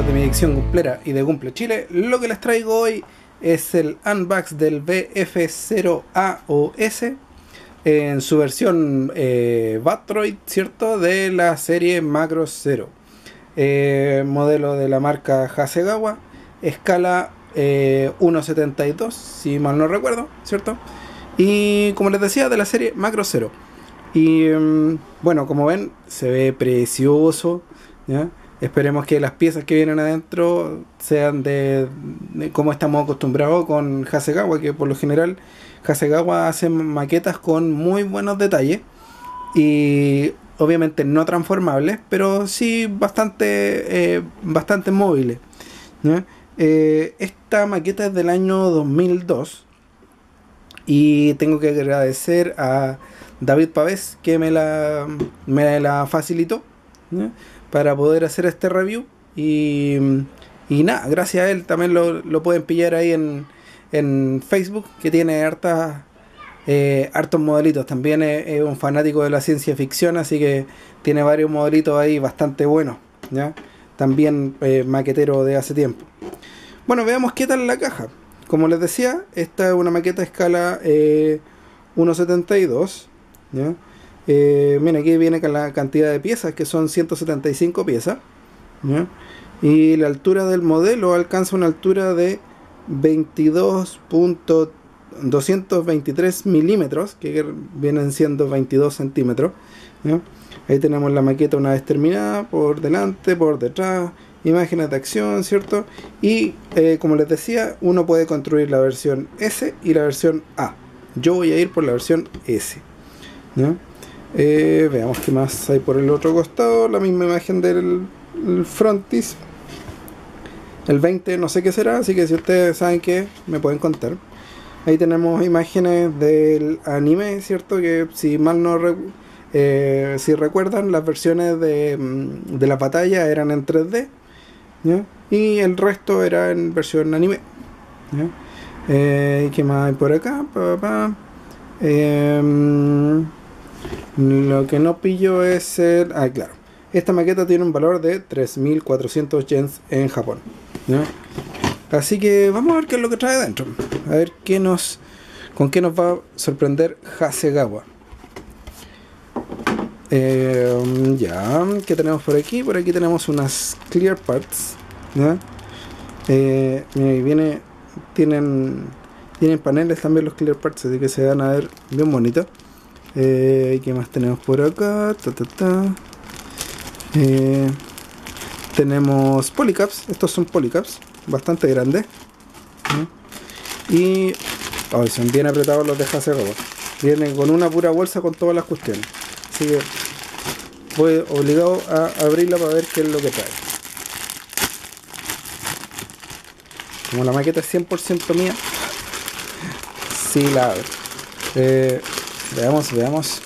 de mi edición cumplera y de Cumple Chile, lo que les traigo hoy es el unbox del BF0AOS en su versión eh, Batroid, ¿cierto? De la serie Macro Zero. Eh, modelo de la marca Hasegawa, escala 1.72, eh, si mal no recuerdo, ¿cierto? Y como les decía, de la serie Macro Zero. Y mm, bueno, como ven, se ve precioso, ¿ya? Esperemos que las piezas que vienen adentro sean de, como estamos acostumbrados con Hasegawa, que por lo general Hasegawa hace maquetas con muy buenos detalles y obviamente no transformables, pero sí bastante, eh, bastante móviles. Eh, esta maqueta es del año 2002 y tengo que agradecer a David Pavés que me la, me la facilitó para poder hacer este review. Y, y nada, gracias a él también lo, lo pueden pillar ahí en, en Facebook, que tiene hartas, eh, hartos modelitos. También es, un fanático de la ciencia ficción, así que tiene varios modelitos ahí bastante buenos. ¿ya? También eh, maquetero de hace tiempo. Bueno, veamos qué tal la caja. Como les decía, esta es una maqueta a escala eh, 1.72. ¿ya? Eh, aquí viene con la cantidad de piezas, que son 175 piezas. Y la altura del modelo alcanza una altura de 22.223 milímetros, que vienen siendo 22 centímetros. Ahí tenemos la maqueta una vez terminada, por delante, por detrás, imágenes de acción, ¿cierto? Y eh, como les decía, uno puede construir la versión S y la versión A. Yo voy a ir por la versión S. Eh, veamos qué más hay por el otro costado. La misma imagen del frontis. El 20 no sé qué será, así que si ustedes saben qué, me pueden contar. Ahí tenemos imágenes del anime, ¿cierto? Que si mal no eh, si recuerdan, las versiones de, mm, de la batalla eran en 3D. Y el resto era en versión anime. Eh, ¿Qué más hay por acá? Pa, em, lo que no pillo es el... Ah, claro. Esta maqueta tiene un valor de 3.400 yens en Japón. Así que vamos a ver qué es lo que trae dentro. A ver qué nos, con qué nos va a sorprender Hasegawa. Eh, ya, ¿qué tenemos por aquí? Por aquí tenemos unas clear parts. ¿ya? Eh, viene, tienen, tienen paneles también los clear parts, así que se van a ver bien bonitos. Eh, ¿Qué más tenemos por acá? Eh, tenemos polycaps. Estos son polycaps. Bastante grandes. Y... son bien apretados los de Hasselhoff. Vienen con una pura bolsa con todas las cuestiones. Así que voy obligado a abrirla para ver qué es lo que trae. Como la maqueta es 100% mía, sí la abro. Eh, Veamos, veamos.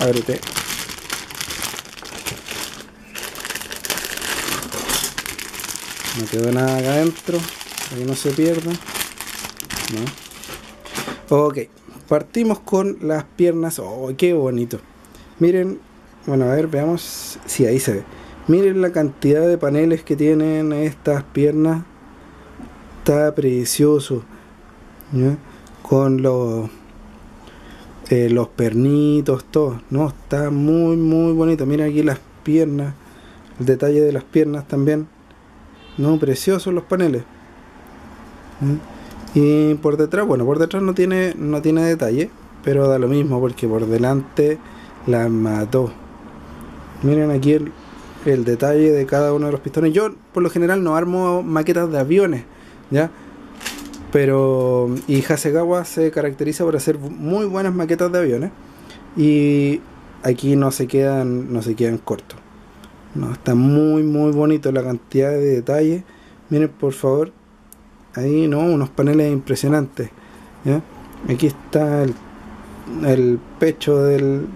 Ábrete. No quedó nada acá adentro. Para que no se pierda. No. Ok. Partimos con las piernas. Oh, qué bonito. Miren. Bueno, a ver, veamos. Sí, ahí se ve. Miren la cantidad de paneles que tienen estas piernas. Está precioso con los eh, los pernitos, todo, ¿no? Está muy, muy bonito. Mira aquí las piernas, el detalle de las piernas también. No, preciosos los paneles. Y por detrás, bueno, por detrás no tiene, no tiene detalle, pero da lo mismo porque por delante la mató. Miren aquí el, el detalle de cada uno de los pistones. Yo por lo general no armo maquetas de aviones, ¿ya? Pero, y Hasegawa se caracteriza por hacer muy buenas maquetas de aviones. Y aquí no se quedan, no se quedan cortos. No, está muy muy bonito la cantidad de detalles. Miren por favor. Ahí no, unos paneles impresionantes. Aquí está el, el pecho del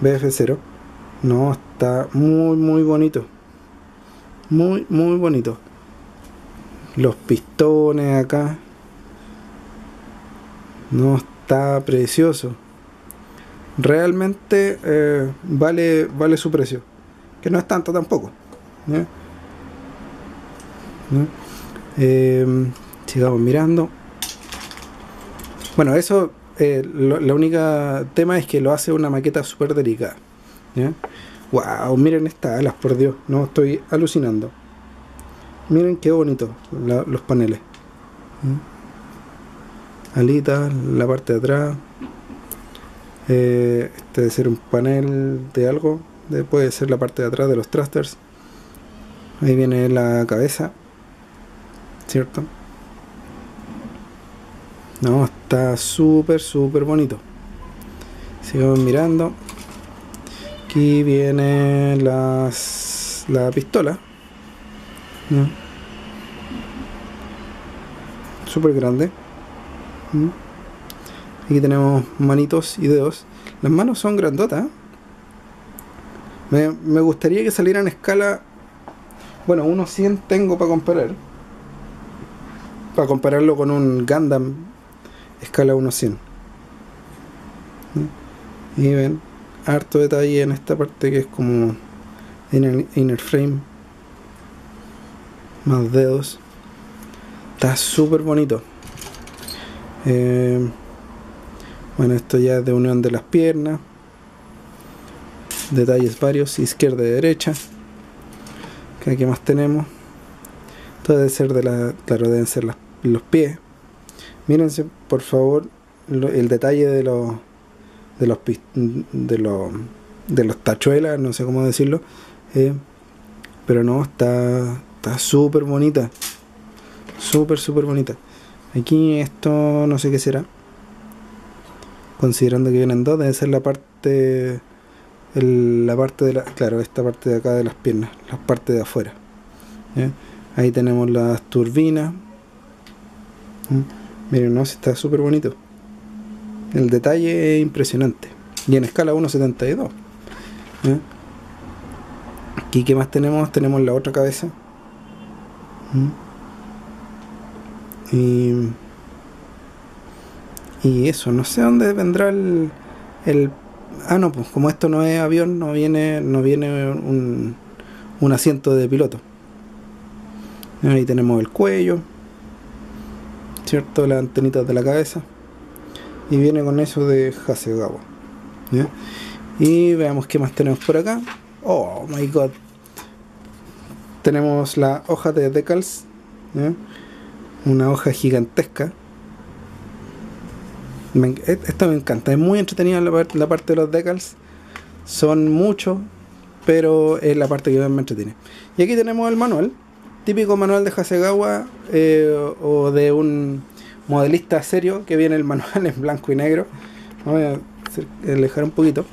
BF0. No, está muy muy bonito. Muy muy bonito los pistones acá no está precioso realmente eh, vale, vale su precio. Que no es tanto tampoco. Em, sigamos mirando. Bueno, eso, eh, la única tema es que lo hace una maqueta súper delicada. Wow, miren estas alas, por Dios, no estoy alucinando. Miren qué bonito los paneles. Alitas, la parte de atrás. Eh, este debe ser un panel de algo. puede ser la parte de atrás de los thrusters. Ahí viene la cabeza. ¿Cierto? No, está súper, súper bonito. Sigamos mirando. Aquí viene las, la pistola. Súper grande. Aquí tenemos manitos y dedos. Las manos son grandotas. Me, me gustaría que salieran escala... Bueno, unos 100 tengo para comparar. Para compararlo con un Gundam escala 1.100. Y ven, harto detalle en esta parte que es como en el inner frame. Más dedos. Está súper bonito. Eh, bueno, esto ya es de unión de las piernas. Detalles varios, izquierda y derecha. ¿Qué más tenemos? Todo debe ser de la. Claro, deben ser los pies. Mírense, por favor, el detalle de los de los de los de los tachuelas, no sé cómo decirlo, eh, pero no, está está súper bonita, súper súper bonita. Aquí esto no sé qué será, considerando que vienen dos, debe ser la parte la parte de la, claro, esta parte de acá de las piernas, la parte de afuera. Ahí tenemos las turbinas. Miren, no, está súper bonito. El detalle es impresionante. Y en escala 1.72. ¿eh? Aquí, ¿qué más tenemos? Tenemos la otra cabeza. Y, y eso, no sé dónde vendrá el, el... Ah, no, pues como esto no es avión, no viene, no viene un, un asiento de piloto. Ahí tenemos el cuello. ¿cierto? Las antenitas de la cabeza. Y viene con eso de Hasegawa. Y veamos qué más tenemos por acá. Oh my god. Tenemos la hoja de decals. Una hoja gigantesca. E, esto me encanta. Es muy entretenida la, la parte de los decals. Son muchos, pero es la parte que más me entretiene. Y aquí tenemos el manual típico manual de Hasegawa eh, o de un modelista serio que viene el manual en blanco y negro. Voy a alejar un poquito.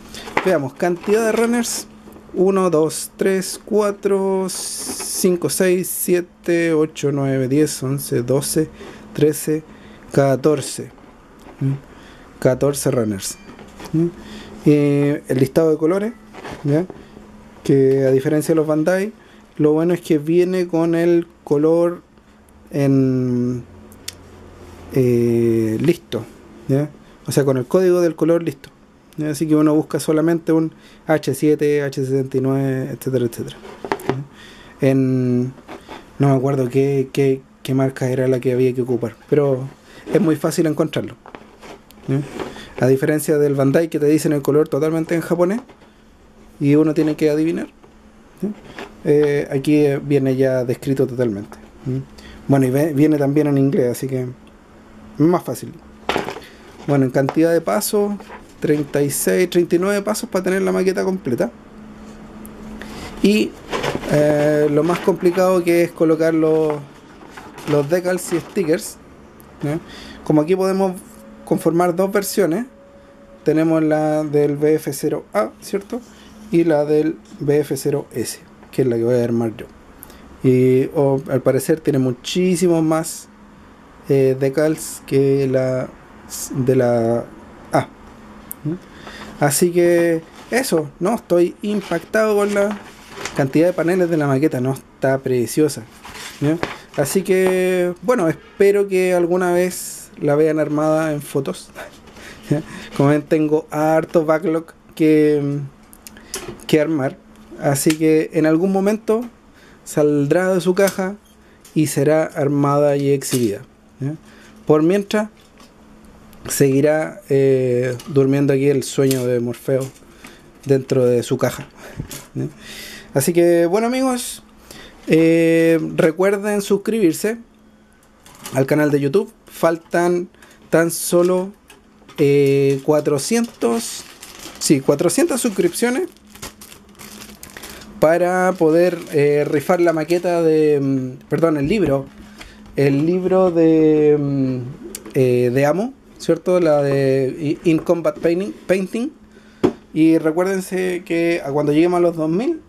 Veamos, cantidad de runners. 1, 2, 3, 4, 5, 6, 7, 8, 9, 10, 11, 12, 13, 14. 14 runners. el listado de colores, que a diferencia de los Bandai, lo bueno es que viene con el color en eh, listo, o sea, con el código del color listo. Así que uno busca solamente un H7, H79, etcétera, etcétera. En, no me acuerdo qué, qué, qué, marca era la que había que ocupar, pero es muy fácil encontrarlo. A diferencia del Bandai que te dicen el color totalmente en japonés y uno tiene que adivinar. Eh, aquí viene ya descrito totalmente. Bueno, y viene también en inglés, así que más fácil. Bueno, en cantidad de pasos, 36, 39 pasos para tener la maqueta completa. Y eh, lo más complicado que es colocar los, los decals y stickers. Como aquí podemos conformar dos versiones, tenemos la del BF0A, ¿cierto? Y la del BF0S que es la que voy a armar yo. Y al parecer tiene muchísimos más eh, decals que la de la. Así que eso, no estoy impactado con la cantidad de paneles de la maqueta, no está preciosa. Así que bueno, espero que alguna vez la vean armada en fotos. Como ven, tengo harto backlog que, que armar. Así que en algún momento saldrá de su caja y será armada y exhibida. Por mientras, seguirá eh, durmiendo aquí el sueño de Morfeo dentro de su caja. Así que, bueno amigos, eh, recuerden suscribirse al canal de YouTube. Faltan tan solo 400, eh, sí, 400 suscripciones para poder rifar la maqueta de, mm, perdón, el libro, el libro de, mm, de Amo, ¿cierto? La de In Combat Painting, Painting. Y recuérdense que cuando lleguemos a los 2000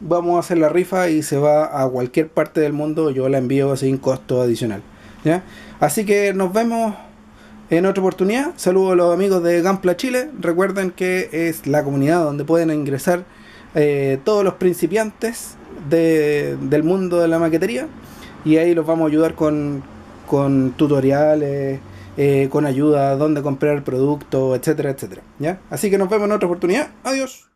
vamos a hacer la rifa y se va a cualquier parte del mundo, yo la envío sin costo adicional. ¿ya? Así que nos vemos en otra oportunidad. Saludos a los amigos de Gampla Chile. Recuerden que es la comunidad donde pueden ingresar eh, todos los principiantes del mundo de la maquetería y ahí los vamos a ayudar con, tutoriales, eh, con ayuda, dónde comprar el producto, etcétera, etcétera. ¿ya? Así que nos vemos en otra oportunidad. Adiós.